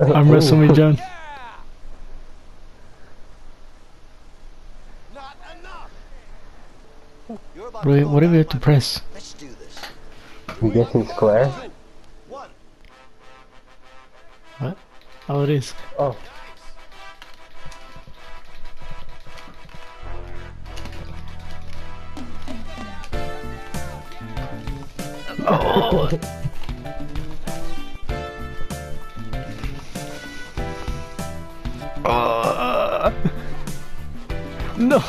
Arm wrestle me, John. Not enough. Wait, what do we have to press? Let's do this. I'm guessing square. What? Oh, it is. Oh. Oh. Uh, no.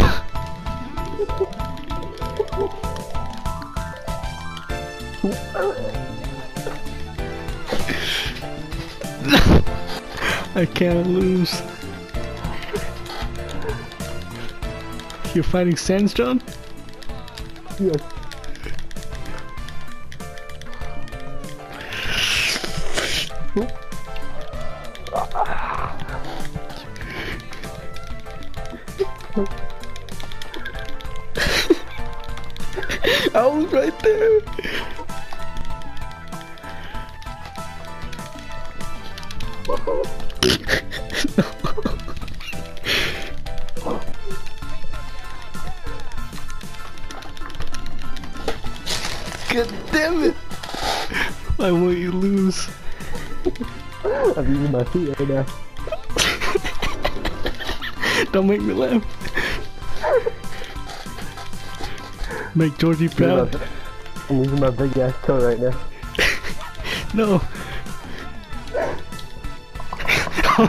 I can't lose. You're fighting Sands, John? Yes. I was right there. God damn it! Why won't you lose? I'm using my feet right now. Don't make me laugh. Make Georgie proud. I'm using my big ass toe right now. No. My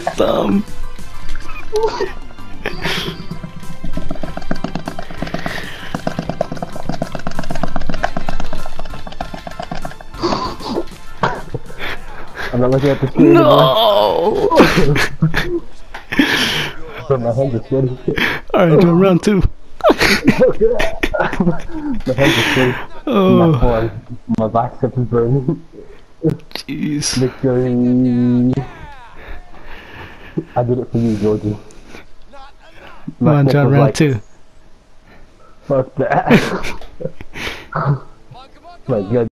thumb. I'm not looking at the screen. No. But my hands are sweaty. All right, do round two. my hands are sweaty. Oh. My Oh, form, my bicep is burning. jeez. Victory. I did it for you, Georgie. Come on, John, round like, two. Fuck that. Come on, come on, come my god.